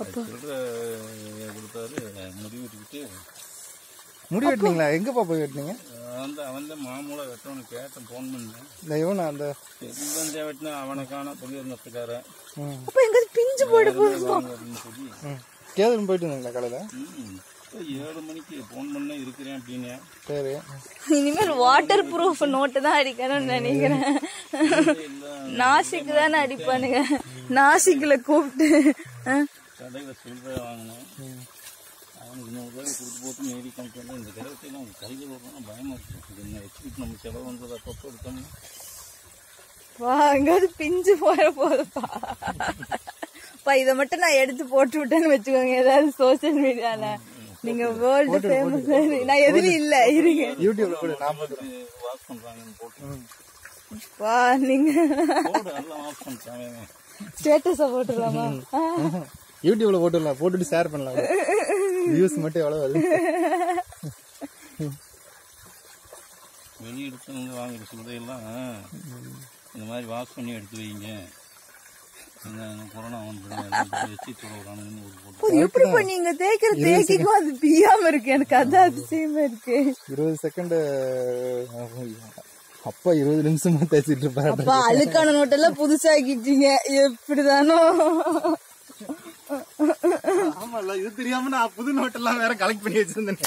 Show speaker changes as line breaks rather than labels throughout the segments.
கொடுத்தாரு முடி வெட்டிக்கிட்டு.
முடி வெட்டினீங்களா? எங்கப்பா போய் வெட்டினீங்க?
வந்து அவன் தான் மாமூலா வெட்டவனு கேட்டேன் ஃபோன் பண்ணேன்.
இவனா அந்த
வெட்டினா அவனை காண
ம்.
அப்ப எங்க பிஞ்சு போடு
வாங்க அப்படின்னு சொல்லி.
ம். கேதுன்னு போயிட்டு இருந்தீங்களா காலையில்?
ஏழு மணிக்கு ஃபோன் பண்ண இருக்கிறேன் அப்படின்னு.
சரி.
இனிமேல் வாட்டர் ப்ரூஃப் நோட்டு தான் அடிக்கணும்னு நினைக்கிறேன்.
இல்லை
நாசிக்கு தானே அடிப்பானுங்க. நாசிக்ல கூப்பிட்டு?
கடையில் சில்லறை வாங்கினேன் அவனுக்கு நூறு ரூபாய் கொடுத்து போட்டு மீறி காமிச்சு இந்த கிடவத்தையெல்லாம் அவங்க கையில் வரணும் பயமாக இருக்கும் இது என்ன வச்சுக்கிட்டு நம்ம செலவு வந்தது அப்பப்போ எடுத்தோம்னா?
வா எங்காவது பிஞ்சு போற போதுப்பா. பா இதை மட்டும் நான் எடுத்து போட்டு விட்டேன்னு வச்சுக்கோங்க ஏதாவது சோசியல் மீடியால நீங்க வேர்ல்டு ஃபேமஸ் நான் எதுவும் இல்ல இருங்க.
யூடியூப்ல கூட நான்
வாஷ் பண்ணுறாங்கன்னு போட்டு
வா நீங்க.
போடு எல்லாம் வாஷ் பண்ணிட்டாங்க
ஸ்டேட்டஸ போட்டுடலாமா.
யூடியூப்ல போட்டுடலாம் போட்டுட்டு ஷேர் பண்ணலாம். வியூஸ் மட்டும் எவ்வளோ வருது?
வெளியே எடுத்து வந்து வாங்குற சில்லறையெல்லாம் இந்த மாதிரி வாஷ் பண்ணி எடுத்து வைங்க. கொரோனா வந்து வச்சு
எப்படிப்பா நீங்க தேய்க்கிற தேய்க்கும் அது பியாம இருக்கு. எனக்கு அதான் அதிசயமா இருக்கு.
இருபது செகண்ட் அப்பா இருபது நிமிஷமா தேய்ச்சிட்டு இருப்பாரு.
அப்பா அழுக்கான நோட்டெல்லாம் புதுசாக்கிட்டீங்க. எப்படிதானோ.
ஆமால இது தெரியாம நான் புது நோட்டெல்லாம் வேற கலெக்ட் பண்ணி வச்சிருந்தேன்.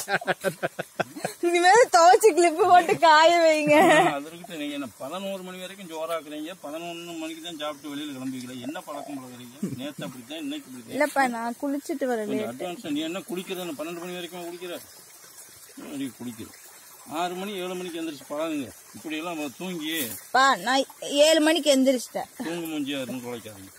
இனிமேல் துவைச்சு கிளிப்பு போட்டு காய வைங்க.
அதற்கிட்ட நீங்க என்ன பதினோரு மணி வரைக்கும் ஜோராக்குறீங்க பதினொன்று மணிக்கு தான் சாப்பிட்டு வெளியில கிளம்பிக்கல என்ன பழக்கம் பழகுறீங்க நேற்று அப்படித்தான் இன்னைக்கு இப்படித்தான்.
இல்லப்பா நான் குளிச்சிட்டு வரல
கொஞ்சம் அட்வான்ஸ் நீ என்ன குடிக்கிறது பன்னெண்டு மணி வரைக்கும் குடிக்கிற நீ குடிக்கிற ஆறு மணி ஏழு மணிக்கு எந்திரிச்சு பழகுங்க. இப்படியெல்லாம் தூங்கி
பா நான் ஏழு மணிக்கு எந்திரிச்சிட்டேன்.
தூங்கு மூஞ்சியா இருந்து குலைக்காதீங்க